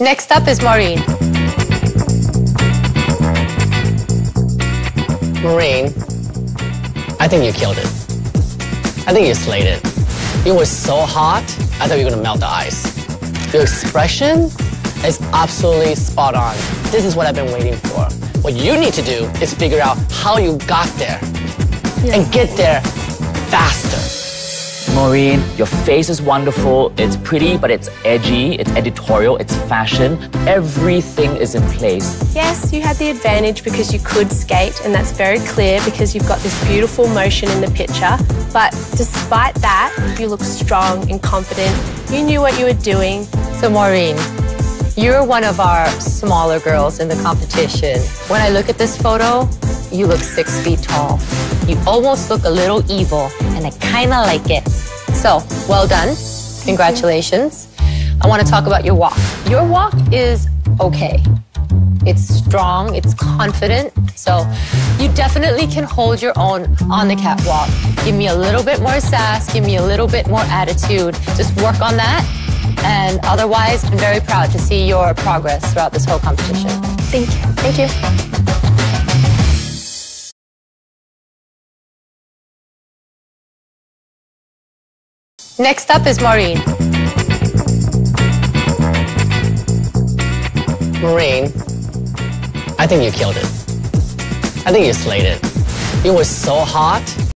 Next up is Maureen. Maureen, I think you killed it. I think you slayed it. It was so hot, I thought you were gonna melt the ice. Your expression is absolutely spot on. This is what I've been waiting for. What you need to do is figure out how you got there and get there faster. Maureen, your face is wonderful. It's pretty, but it's edgy. It's editorial. It's fashion. Everything is in place. Yes, you had the advantage because you could skate, and that's very clear because you've got this beautiful motion in the picture. But despite that, you look strong and confident. You knew what you were doing. So, Maureen, you're one of our smaller girls in the competition. When I look at this photo, you look six feet tall. You almost look a little evil, and I kind of like it. So, well done. Congratulations. I want to talk about your walk. Your walk is okay. It's strong, it's confident. So, you definitely can hold your own on the catwalk. Give me a little bit more sass, give me a little bit more attitude. Just work on that. And otherwise, I'm very proud to see your progress throughout this whole competition. Thank you. Thank you. Next up is Maureen. Maureen, I think you killed it. I think you slayed it. It was so hot,